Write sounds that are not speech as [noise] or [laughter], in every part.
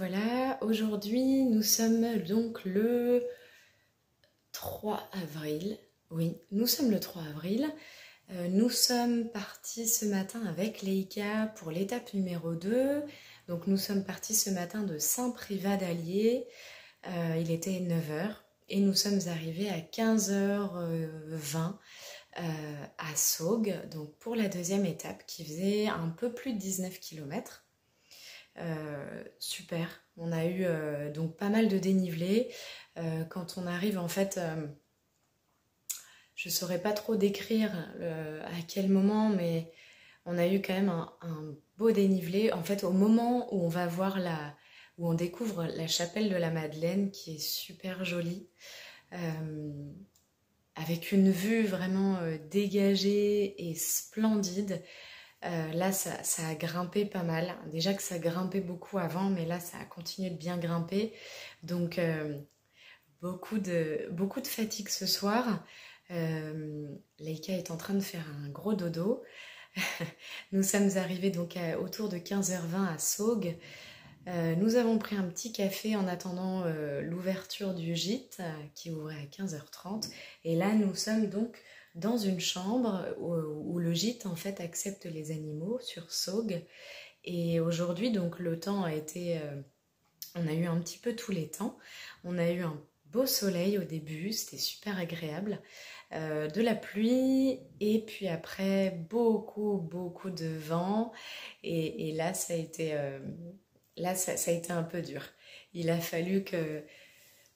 voilà, aujourd'hui nous sommes donc le 3 avril. Oui, nous sommes le 3 avril. Euh, nous sommes partis ce matin avec Leica pour l'étape numéro 2. Donc nous sommes partis ce matin de Saint-Privat d'Allier. Euh, il était 9h et nous sommes arrivés à 15h20 euh, à Saugue, donc pour la deuxième étape qui faisait un peu plus de 19 km. Euh, super. On a eu euh, donc pas mal de dénivelé. Euh, quand on arrive en fait, je saurais pas trop décrire à quel moment, mais on a eu quand même un, beau dénivelé. En fait, au moment où on va voir la, où on découvre la chapelle de la Madeleine, qui est super jolie, avec une vue vraiment dégagée et splendide. Euh, là, ça, a grimpé pas mal. Déjà que ça grimpait beaucoup avant, mais là, ça a continué de bien grimper. Donc, euh, beaucoup, de, beaucoup de fatigue ce soir. Euh, est en train de faire un gros dodo. [laughs] nous sommes arrivés donc autour de 15h20 à Saugue. nous avons pris un petit café en attendant l'ouverture du gîte qui ouvrait à 15h30. Et là, nous sommes donc dans une chambre où, le gîte en fait accepte les animaux sur Saugue. Et aujourd'hui, donc le temps a été, euh, on a eu un petit peu tous les temps. On a eu un beau soleil au début, c'était super agréable. Euh, de la pluie et puis après beaucoup beaucoup de vent et, là ça a été euh, là ça, a été un peu dur. Il a fallu que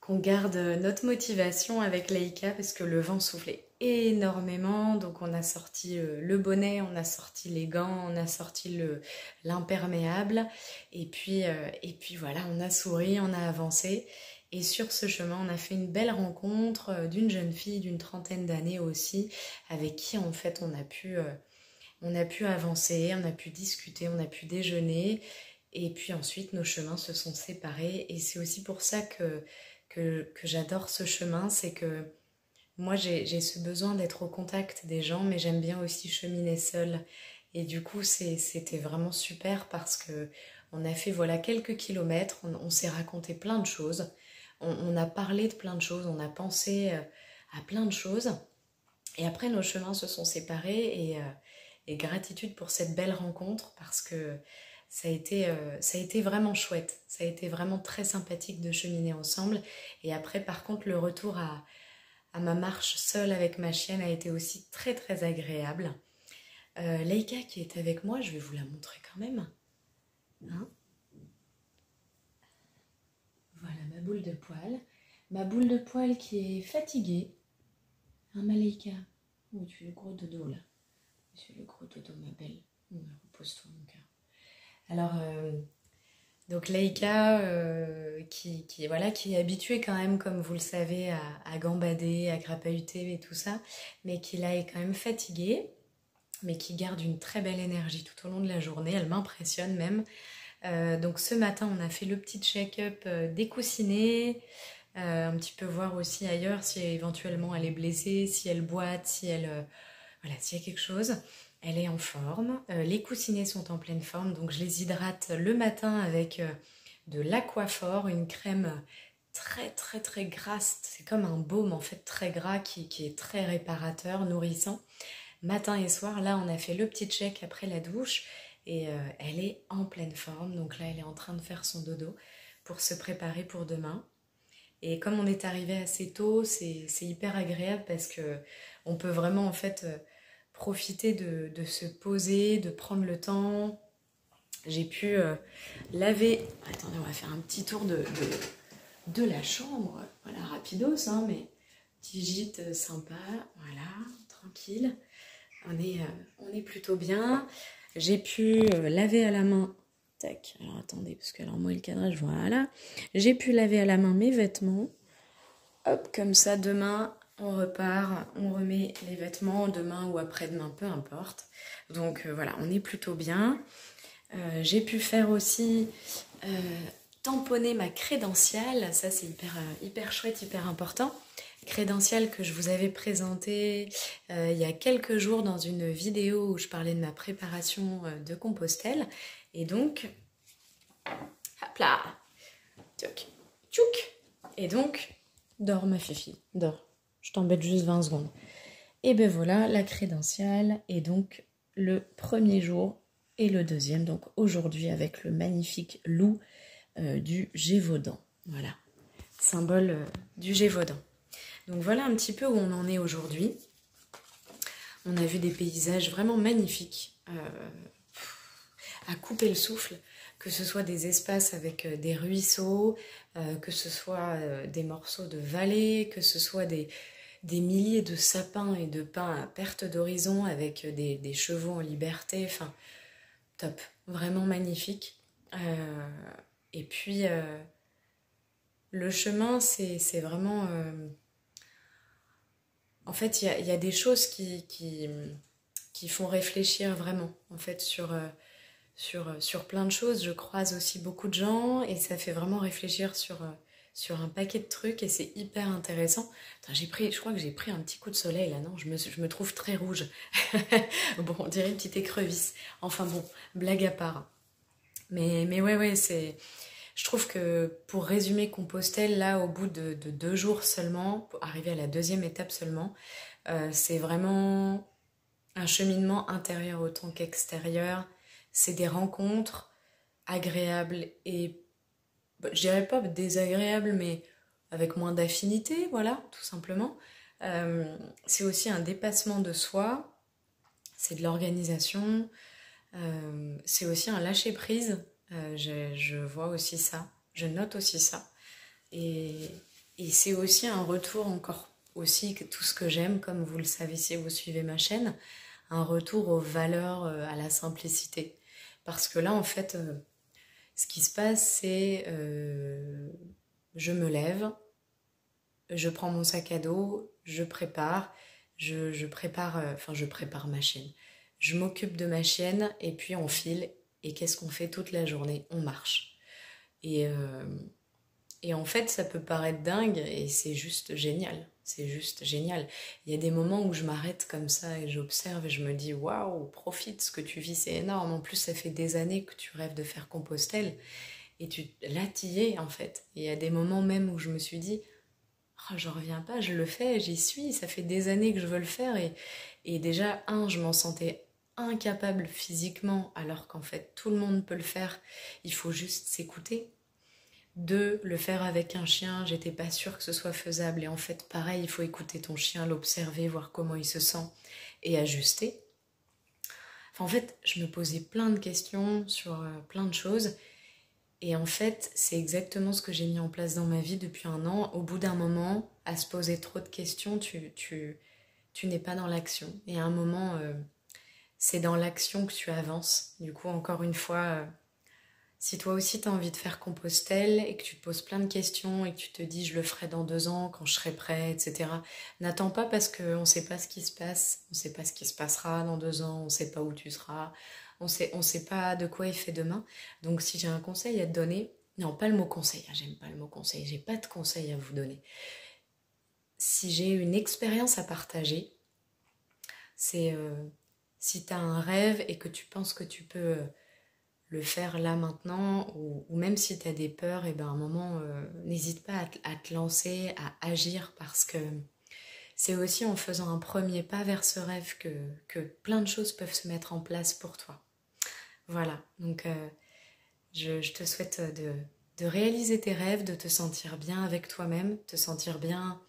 qu'on garde notre motivation avec Leica parce que le vent soufflait énormément. Donc on a sorti euh, le bonnet, on a sorti les gants, on a sorti l'imperméable. Et puis, euh, et puis voilà, on a souri, on a avancé. Et sur ce chemin, on a fait une belle rencontre euh, d'une jeune fille d'une trentaine d'années aussi, avec qui en fait on a pu, on a pu avancer, on a pu discuter, on a pu déjeuner. Et puis ensuite, nos chemins se sont séparés. Et c'est aussi pour ça que, que, que j'adore ce chemin, c'est que moi, j'ai ce besoin d'être au contact des gens, mais j'aime bien aussi cheminer seule. Et du coup, c'était vraiment super parce que on a fait voilà quelques kilomètres, on, s'est raconté plein de choses, on, a parlé de plein de choses, on a pensé euh, à plein de choses. Et après, nos chemins se sont séparés et, euh, gratitude pour cette belle rencontre parce que ça a, été, euh, ça a été vraiment chouette, ça a été vraiment très sympathique de cheminer ensemble. Et après, par contre, le retour à, ma marche seule avec ma chienne a été aussi très très agréable. Euh, qui est avec moi, je vais vous la montrer quand même. Hein voilà ma boule de poil. Ma boule de poil qui est fatiguée. Hein, ma Leica Oh, tu es le gros dodo là. Tu es le gros dodo, ma belle. Repose-toi, mon cœur. Alors, euh, donc Leica, euh, qui, voilà, qui est habituée quand même, comme vous le savez, à, gambader, à crapahuter et tout ça, mais qui là est quand même fatiguée, mais qui garde une très belle énergie tout au long de la journée. Elle m'impressionne même. Euh, donc ce matin, on a fait le petit check-up euh, des coussinets, un petit peu voir aussi ailleurs si éventuellement elle est blessée, si elle boite, si elle, voilà, s'il y a quelque chose. Elle est en forme. Euh, les coussinets sont en pleine forme, donc je les hydrate le matin avec euh, de l'aquaphor, une crème très très très grasse. C'est comme un baume en fait très gras qui, est très réparateur, nourrissant. Matin et soir, là on a fait le petit check après la douche et euh, elle est en pleine forme. Donc là elle est en train de faire son dodo pour se préparer pour demain. Et comme on est arrivé assez tôt, c'est hyper agréable parce que on peut vraiment en fait profiter de, se poser, de prendre le temps. J'ai pu euh, laver. Attendez, on va faire un petit tour de, la chambre. Voilà, rapidos, hein, mais petit gîte euh, sympa. Voilà, tranquille. On est, euh, on est plutôt bien. J'ai pu laver à la main. Tac, alors attendez, parce que alors moi le cadrage, voilà. J'ai pu laver à la main mes vêtements. Hop, comme ça, demain, on repart, on remet les vêtements demain ou après-demain, peu importe. Donc euh, voilà, on est plutôt bien. Euh, j'ai pu faire aussi euh, tamponner ma crédentiale, ça c'est hyper, hyper chouette, hyper important. Crédentiale que je vous avais présentée il y a quelques jours dans une vidéo où je parlais de ma préparation de Compostelle. Et donc, hop là, Tchouk. Tchouk. Et donc, dors ma fifi, dors. Je t'embête juste 20 secondes. Et ben voilà, la crédentiale est donc le premier jour et le deuxième, donc aujourd'hui avec le magnifique loup euh, du Gévaudan. Voilà, symbole euh, du Gévaudan. Donc voilà un petit peu où on en est aujourd'hui. On a vu des paysages vraiment magnifiques, euh, à couper le souffle, que ce soit des espaces avec des ruisseaux, que ce soit des morceaux de vallées, que ce soit des, des milliers de sapins et de pins à perte d'horizon avec des, chevaux en liberté. Enfin, top, vraiment magnifique. Euh, et puis, euh, le chemin, c'est vraiment... Euh, en fait, il y, y a, des choses qui, qui, qui, font réfléchir vraiment, en fait, sur, sur, sur plein de choses. Je croise aussi beaucoup de gens et ça fait vraiment réfléchir sur sur un paquet de trucs et c'est hyper intéressant. J'ai pris, je crois que j'ai pris un petit coup de soleil là, non je me, je me trouve très rouge. [laughs] bon, on dirait une petite écrevisse. Enfin bon, blague à part. Mais, mais ouais, ouais, c'est. Je trouve que pour résumer Compostelle, là, au bout de, deux jours seulement, pour arriver à la deuxième étape seulement, euh, c'est vraiment un cheminement intérieur autant qu'extérieur. C'est des rencontres agréables et je dirais pas désagréable, mais avec moins d'affinité, voilà, tout simplement. Euh, c'est aussi un dépassement de soi, c'est de l'organisation, euh, c'est aussi un lâcher prise. Euh, je, vois aussi ça, je note aussi ça. Et, et c'est aussi un retour encore aussi que tout ce que j'aime, comme vous le savez si vous suivez ma chaîne, un retour aux valeurs, à la simplicité. Parce que là, en fait, ce qui se passe, c'est euh, je me lève, je prends mon sac à dos, je prépare, je, prépare, euh, enfin je prépare ma chienne. Je m'occupe de ma chienne et puis on file. Et qu'est-ce qu'on fait toute la journée? On marche. Et, euh, et en fait, ça peut paraître dingue et c'est juste génial. C'est juste génial. Il y a des moments où je m'arrête comme ça et j'observe et je me dis waouh, profite, ce que tu vis, c'est énorme. En plus, ça fait des années que tu rêves de faire Compostelle et tu là es en fait. il y a des moments même où je me suis dit oh, je reviens pas, je le fais, j'y suis, ça fait des années que je veux le faire et, et déjà un, je m'en sentais incapable physiquement alors qu'en fait tout le monde peut le faire. Il faut juste s'écouter de le faire avec un chien, j'étais pas sûre que ce soit faisable. Et en fait, pareil, il faut écouter ton chien, l'observer, voir comment il se sent et ajuster. En fait, je me posais plein de questions sur euh, plein de choses. Et en fait, c'est exactement ce que j'ai mis en place dans ma vie depuis un an. Au bout d'un moment, à se poser trop de questions, tu n'es pas dans l'action. Et à un moment, euh, c'est dans l'action que tu avances. Du coup, encore une fois, euh, si toi aussi tu as envie de faire Compostelle et que tu te poses plein de questions et que tu te dis je le ferai dans deux ans quand je serai prêt, etc. N'attends pas parce qu'on ne sait pas ce qui se passe, on ne sait pas ce qui se passera dans deux ans, on ne sait pas où tu seras, on on sait pas de quoi il fait demain. Donc si j'ai un conseil à te donner, non pas le mot conseil, hein, j'aime pas le mot conseil, j'ai pas de conseil à vous donner. Si j'ai une expérience à partager, c'est euh, si tu as un rêve et que tu penses que tu peux... Le faire là maintenant, ou, même si tu as des peurs, et ben à un moment, euh, n'hésite pas à, te lancer, à agir, parce que c'est aussi en faisant un premier pas vers ce rêve que, plein de choses peuvent se mettre en place pour toi. Voilà, donc euh, je, te souhaite de, de réaliser tes rêves, de te sentir bien avec toi-même, te sentir bien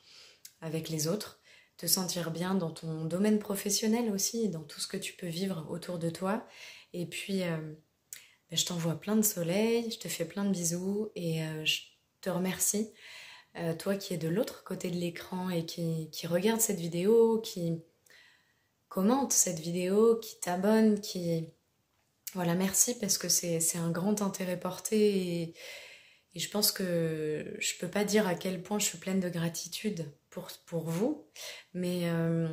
avec les autres, te sentir bien dans ton domaine professionnel aussi, dans tout ce que tu peux vivre autour de toi. Et puis, euh, je t'envoie plein de soleil, je te fais plein de bisous et euh, je te remercie. Euh, toi qui es de l'autre côté de l'écran et qui, regarde cette vidéo, qui commente cette vidéo, qui t'abonne, qui... Voilà, merci parce que c'est un grand intérêt porté et, je pense que je peux pas dire à quel point je suis pleine de gratitude pour, pour vous, mais euh,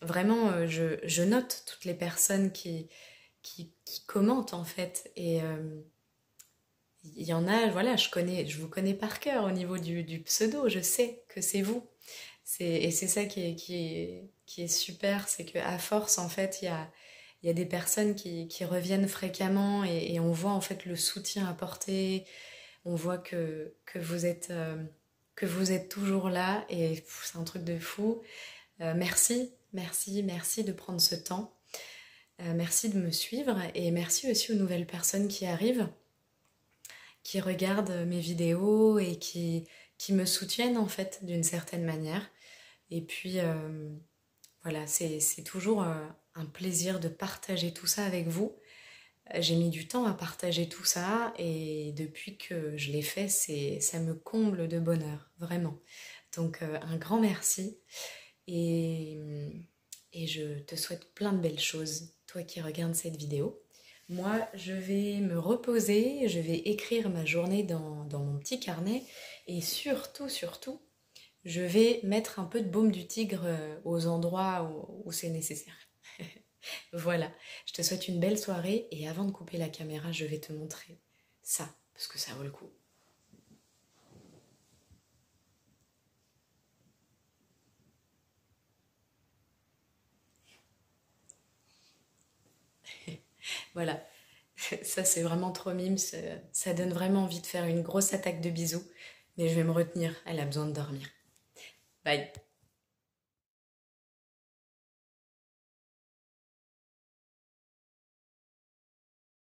vraiment, je, je, note toutes les personnes qui, qui, commentent en fait. Et euh, il y en a, voilà, je connais, je vous connais par cœur au niveau du, pseudo, je sais que c'est vous. Et c'est ça qui est, qui est, qui est super, c'est qu'à force, en fait, il y a, y a des personnes qui, reviennent fréquemment et, on voit en fait le soutien apporté. On voit que, que, vous, êtes, euh, que vous êtes toujours là et c'est un truc de fou. Euh, merci, merci, merci de prendre ce temps. Euh, merci de me suivre et merci aussi aux nouvelles personnes qui arrivent, qui regardent mes vidéos et qui, me soutiennent en fait d'une certaine manière. Et puis voilà, c'est toujours un plaisir de partager tout ça avec vous. J'ai mis du temps à partager tout ça et depuis que je l'ai fait, ça me comble de bonheur, vraiment. Donc euh, un grand merci et, et je te souhaite plein de belles choses, toi qui regardes cette vidéo. Moi, je vais me reposer, je vais écrire ma journée dans, mon petit carnet et surtout, surtout, je vais mettre un peu de baume du tigre euh, aux endroits où c'est nécessaire. [laughs] voilà, je te souhaite une belle soirée et avant de couper la caméra, je vais te montrer ça, parce que ça vaut le coup. [laughs] voilà, [laughs] ça c'est vraiment trop mime, ça donne vraiment envie de faire une grosse attaque de bisous, mais je vais me retenir, elle a besoin de dormir. Bye